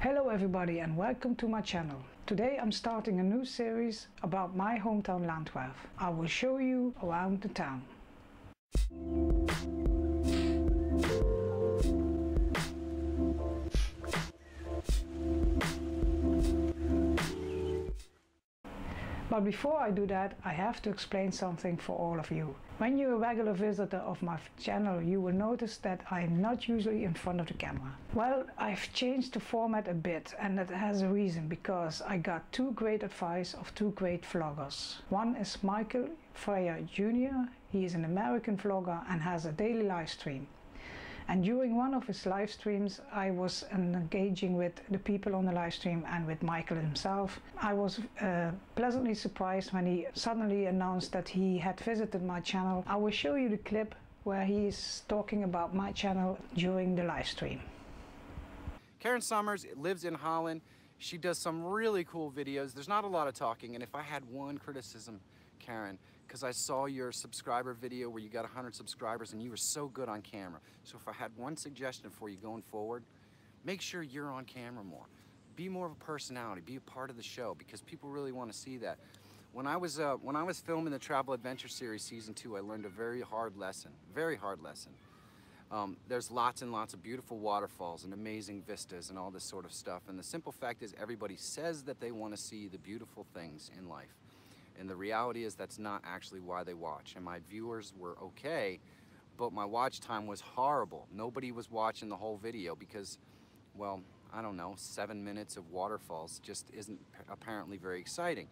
Hello everybody and welcome to my channel. Today I'm starting a new series about my hometown Landgraaf. I will show you around the town. But before I do that, I have to explain something for all of you. When you're a regular visitor of my channel, you will notice that I'm not usually in front of the camera. Well, I've changed the format a bit and that has a reason because I got two great advice of two great vloggers. One is Michael Feyrer Jr. He is an American vlogger and has a daily live stream. And during one of his live streams, I was engaging with the people on the live stream and with Michael himself. I was uh, pleasantly surprised when he suddenly announced that he had visited my channel. I will show you the clip where he is talking about my channel during the live stream. Carin Somers lives in Holland. She does some really cool videos. There's not a lot of talking, and if I had one criticism, Carin, because I saw your subscriber video where you got 100 subscribers and you were so good on camera. So if I had one suggestion for you going forward, make sure you're on camera more. Be more of a personality, be a part of the show because people really want to see that. When I was uh, when I was filming the Travel Adventure Series Season 2, I learned a very hard lesson, very hard lesson. Um, there's lots and lots of beautiful waterfalls and amazing vistas and all this sort of stuff. And the simple fact is everybody says that they want to see the beautiful things in life. And the reality is that's not actually why they watch. And my viewers were okay, but my watch time was horrible. Nobody was watching the whole video because, well, I don't know, seven minutes of waterfalls just isn't apparently very exciting.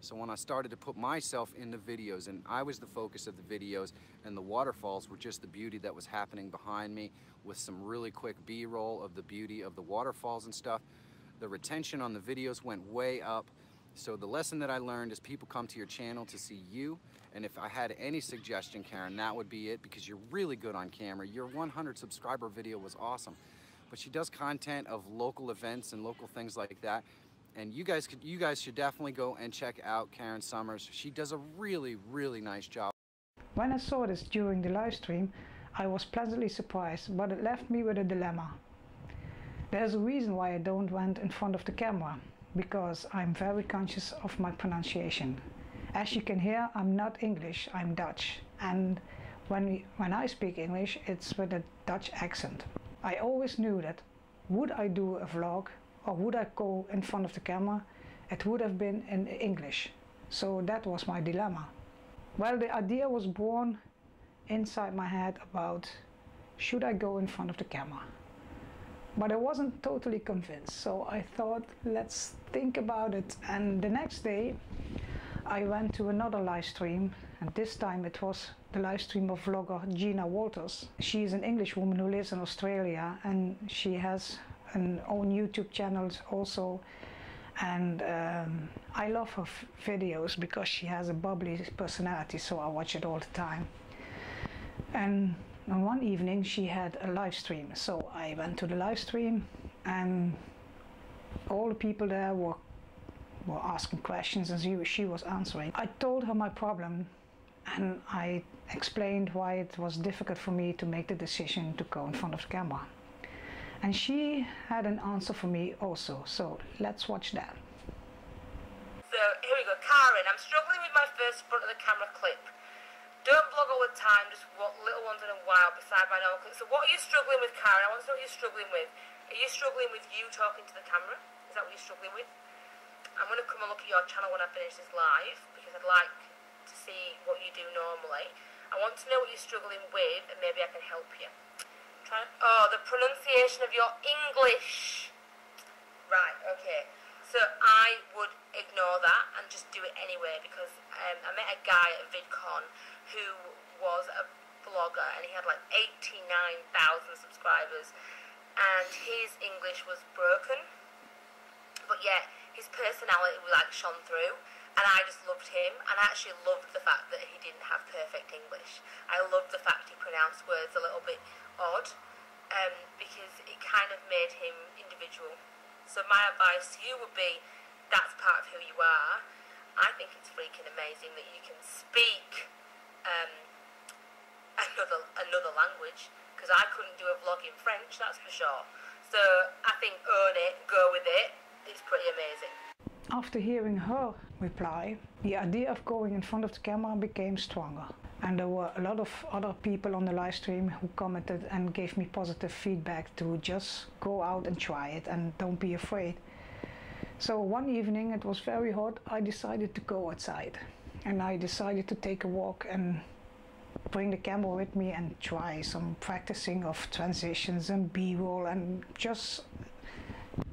So when I started to put myself in the videos and I was the focus of the videos and the waterfalls were just the beauty that was happening behind me with some really quick B-roll of the beauty of the waterfalls and stuff, the retention on the videos went way up so the lesson that I learned is people come to your channel to see you. And if I had any suggestion, Carin, that would be it because you're really good on camera. Your 100 subscriber video was awesome. But she does content of local events and local things like that. And you guys could, you guys should definitely go and check out Carin Somers. She does a really, really nice job. When I saw this during the live stream, I was pleasantly surprised, but it left me with a dilemma. There's a reason why I don't went in front of the camera because I'm very conscious of my pronunciation. As you can hear, I'm not English, I'm Dutch. And when, when I speak English, it's with a Dutch accent. I always knew that would I do a vlog or would I go in front of the camera, it would have been in English. So that was my dilemma. Well, the idea was born inside my head about should I go in front of the camera? But I wasn't totally convinced. So I thought, let's think about it. And the next day, I went to another live stream, and this time it was the live stream of vlogger Gina Walters. She is an English woman who lives in Australia, and she has an own YouTube channel also. And um, I love her videos because she has a bubbly personality, so I watch it all the time. And and one evening she had a live stream. So I went to the live stream and all the people there were were asking questions and she, she was answering. I told her my problem and I explained why it was difficult for me to make the decision to go in front of the camera. And she had an answer for me also, so let's watch that. So here we go, Carin, I'm struggling with my first front of the camera clip. Don't vlog all the time, just little ones in a while beside my normal. So what are you struggling with, Carin? I want to know what you're struggling with. Are you struggling with you talking to the camera? Is that what you're struggling with? I'm going to come and look at your channel when I finish this live because I'd like to see what you do normally. I want to know what you're struggling with and maybe I can help you. Try. Oh, the pronunciation of your English. Right, okay. So I would ignore that and just do it anyway because um, I met a guy at VidCon who was a vlogger and he had like 89,000 subscribers and his English was broken. But yet his personality like shone through and I just loved him and I actually loved the fact that he didn't have perfect English. I loved the fact he pronounced words a little bit odd um, because it kind of made him individual. So my advice to you would be that's part of who you are. I think it's freaking amazing that you can speak um, another another language because I couldn't do a vlog in French, that's for sure. So I think own it, go with it. It's pretty amazing. After hearing her reply, the idea of going in front of the camera became stronger. And there were a lot of other people on the live stream who commented and gave me positive feedback to just go out and try it and don't be afraid. So one evening, it was very hot, I decided to go outside. And I decided to take a walk and bring the camera with me and try some practicing of transitions and b-roll and just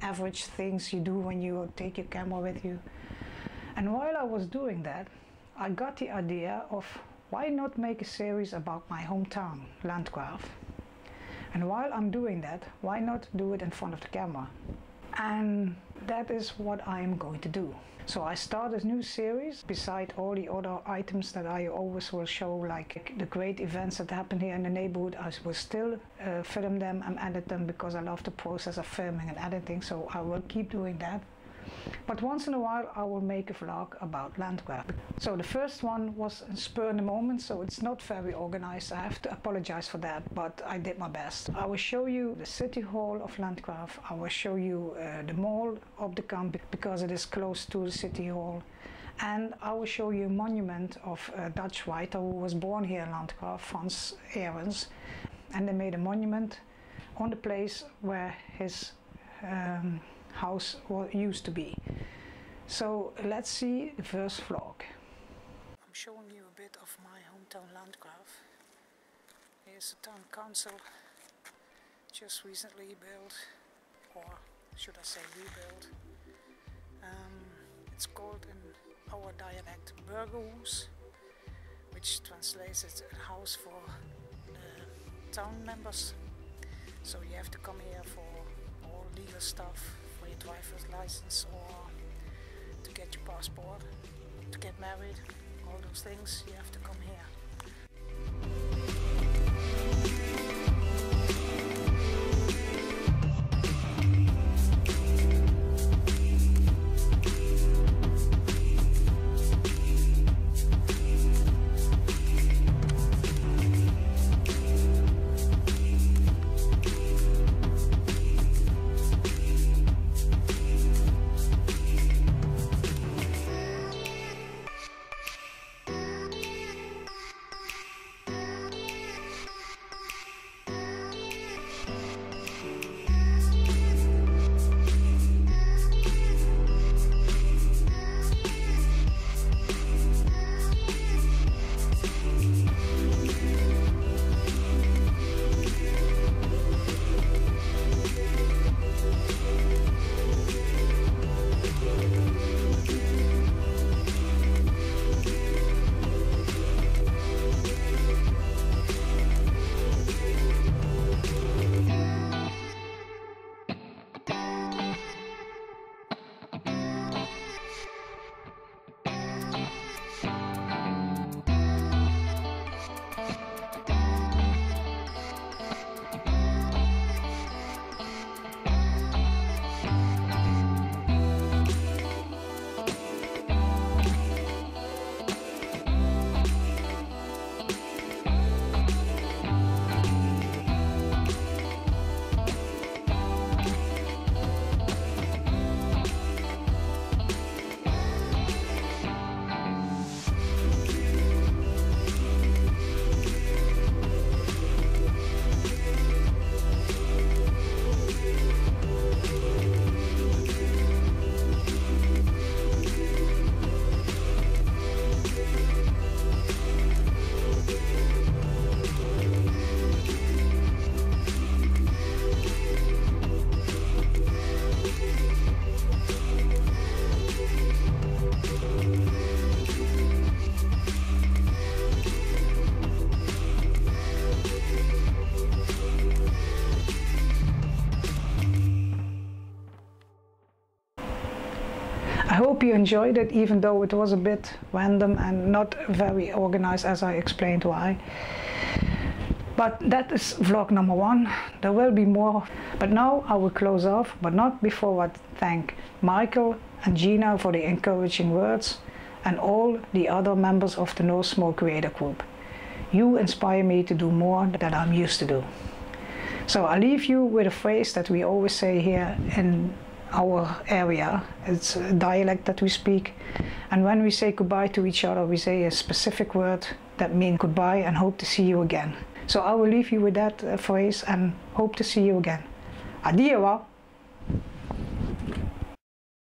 average things you do when you take your camera with you. And while I was doing that, I got the idea of why not make a series about my hometown, Landgraaf? And while I'm doing that, why not do it in front of the camera? And that is what I am going to do. So I start a new series beside all the other items that I always will show, like the great events that happen here in the neighborhood. I will still uh, film them and edit them because I love the process of filming and editing. So I will keep doing that. But once in a while I will make a vlog about Landgraaf. So the first one was spur in the moment, so it's not very organized. I have to apologize for that, but I did my best. I will show you the city hall of Landgraaf. I will show you uh, the mall of the camp because it is close to the city hall. And I will show you a monument of a Dutch writer who was born here in Landgraaf, Frans Erens. And they made a monument on the place where his um, house used to be. So let's see the first vlog. I'm showing you a bit of my hometown Landgraaf. Here's the town council just recently built, or should I say rebuilt. Um, it's called in our dialect Burgerhuis, which translates as a house for town members. So you have to come here for all legal stuff, driver's license or to get your passport, to get married, all those things, you have to come here. Enjoyed it, even though it was a bit random and not very organized as I explained why. But that is vlog number one. There will be more. But now I will close off, but not before I thank Michael and Gina for the encouraging words and all the other members of the No Small Creator Group. You inspire me to do more than I'm used to do. So I leave you with a phrase that we always say here in our area. It's a dialect that we speak. And when we say goodbye to each other, we say a specific word that means goodbye and hope to see you again. So I will leave you with that uh, phrase and hope to see you again. Adieu!